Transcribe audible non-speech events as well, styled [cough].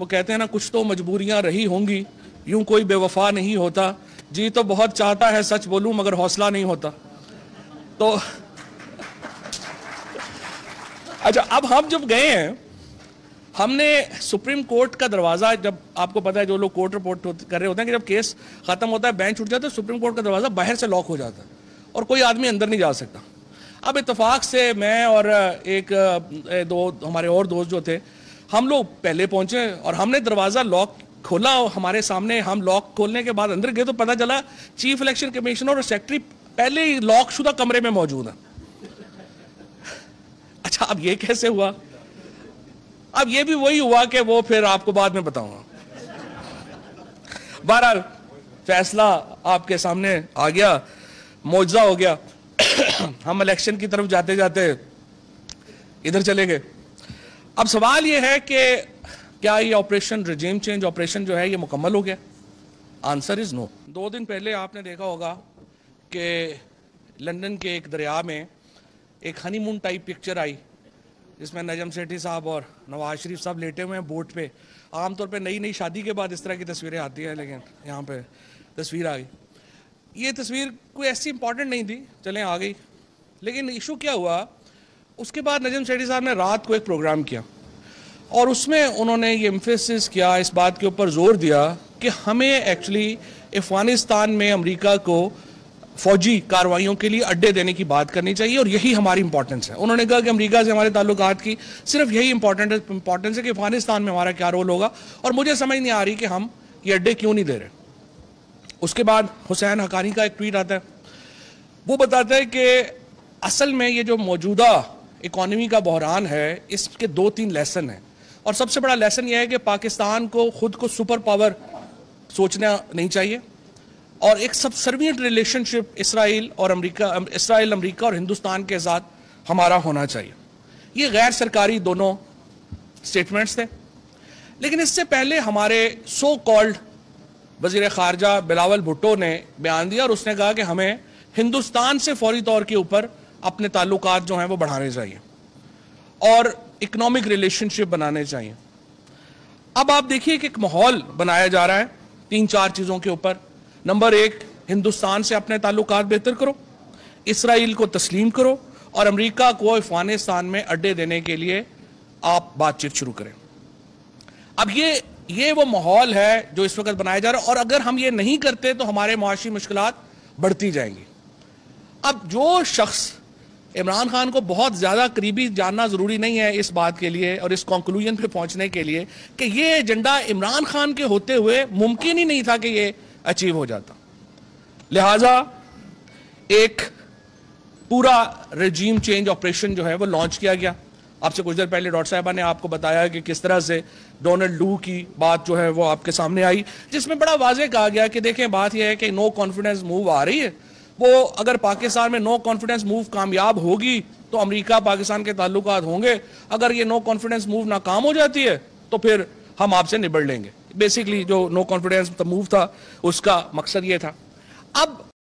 वो कहते हैं ना, कुछ तो मजबूरियाँ रही होंगी, यूँ कोई बेवफा नहीं होता। जी तो बहुत चाहता है, सच बोलूँ, मगर हौसला नहीं होता। तो अच्छा अब हम जब गए हैं, हमने सुप्रीम कोर्ट का दरवाज़ा, जब आपको पता है, जो लोग कोर्ट रिपोर्ट कर रहे होते हैं कि जब केस खत्म होता है, बेंच उठ जाता है सुप्रीम कोर्ट का दरवाज़ा बाहर से लॉक हो जाता है और कोई आदमी अंदर नहीं जा सकता। अब इतफाक से मैं और एक दो, हमारे और दोस्त जो थे हम लोग पहले पहुँचे और हमने दरवाज़ा लॉक खोला और हमारे सामने हम लॉक खोलने के बाद अंदर गए तो पता चला चीफ इलेक्शन कमिश्नर और सेक्रेटरी पहले ही लॉक शुदा कमरे में मौजूद है। अच्छा अब ये कैसे हुआ? अब ये भी वही हुआ कि वो फिर आपको बाद में बताऊँगा। बहरहाल, फैसला आपके सामने आ गया मुआवजा हो गया। [coughs] हम इलेक्शन की तरफ़ जाते जाते इधर चले गए। अब सवाल यह है कि क्या ये ऑपरेशन रिजीम चेंज ऑपरेशन जो है ये मुकम्मल हो गया? आंसर इज़ नो दो दिन पहले आपने देखा होगा कि लंदन के एक दरिया में एक हनीमून टाइप पिक्चर आई, जिसमें नजम सेठी साहब और नवाज़ शरीफ साहब लेटे हुए हैं बोट पे। आमतौर पे नई नई शादी के बाद इस तरह की तस्वीरें आती हैं, लेकिन यहाँ पे तस्वीर आ गई। ये तस्वीर कोई ऐसी इंपॉर्टेंट नहीं थी, चलें आ गई। लेकिन इशू क्या हुआ? उसके बाद नजम सेठी साहब ने रात को एक प्रोग्राम किया। और उसमें उन्होंने ये इम्फेसिस किया, इस बात के ऊपर ज़ोर दिया कि हमें एक्चुअली अफ़गानिस्तान में अमेरिका को फौजी कार्रवाइयों के लिए अड्डे देने की बात करनी चाहिए और यही हमारी इंपॉर्टेंस है। उन्होंने कहा कि अमेरिका से हमारे ताल्लुक की सिर्फ़ यही इंपॉर्टेंट इंपॉर्टेंस है कि अफ़गानिस्तान में हमारा क्या रोल होगा। और मुझे समझ नहीं आ रही कि हम ये अड्डे क्यों नहीं दे रहे। उसके बाद हुसैन हकानी का एक ट्वीट आता है। वो बताता है कि असल में ये जो मौजूदा इकॉनमी का बहरान है, इसके दो तीन लेसन हैं। और सबसे बड़ा लेसन यह है कि पाकिस्तान को, खुद को सुपर पावर सोचना नहीं चाहिए। और एक सब सर्वियंट रिलेशनशिप इसराइल और अमेरिका, इसराइल, अमेरिका और हिंदुस्तान के साथ हमारा होना चाहिए। ये गैर सरकारी दोनों स्टेटमेंट्स थे। लेकिन इससे पहले हमारे सो कॉल्ड वज़ीर खारजा बिलावल भुट्टो ने बयान दिया और उसने कहा कि हमें हिंदुस्तान से फौरी तौर के ऊपर अपने ताल्लुक जो हैं वो बढ़ाने चाहिए और इकोनॉमिक रिलेशनशिप बनाने चाहिए। अब आप देखिए कि एक माहौल बनाया जा रहा है तीन चार चीज़ों के ऊपर। नंबर एक, हिंदुस्तान से अपने ताल्लुक बेहतर करो, इसराइल को तस्लीम करो और अमेरिका को अफ़गानिस्तान में अड्डे देने के लिए आप बातचीत शुरू करें। अब ये ये वो माहौल है जो इस वक्त बनाया जा रहा है और अगर हम ये नहीं करते तो हमारे मुआशी मुश्किल बढ़ती जाएँगी। अब जो शख्स इमरान खान को बहुत ज़्यादा करीबी जानना ज़रूरी नहीं है इस बात के लिए और इस कंक्लूजन पे पहुँचने के लिए कि ये एजेंडा इमरान खान के होते हुए मुमकिन ही नहीं था कि ये अचीव हो जाता। लिहाजा एक पूरा रजीम चेंज ऑपरेशन जो है वो लॉन्च किया गया। आपसे कुछ देर पहले डॉक्टर साहबा ने आपको बताया कि किस तरह से डोनाल्ड लू की बात जो है वो आपके सामने आई, जिसमें बड़ा वाजे कहा गया कि देखें, बात यह है कि नो कॉन्फिडेंस मूव आ रही है। वो अगर पाकिस्तान में नो कॉन्फिडेंस मूव कामयाब होगी तो अमेरिका पाकिस्तान के ताल्लुक होंगे। अगर ये नो कॉन्फिडेंस मूव नाकाम हो जाती है तो फिर हम आपसे निबड़ लेंगे। बेसिकली जो नो कॉन्फिडेंस मूव था, उसका मकसद ये था। अब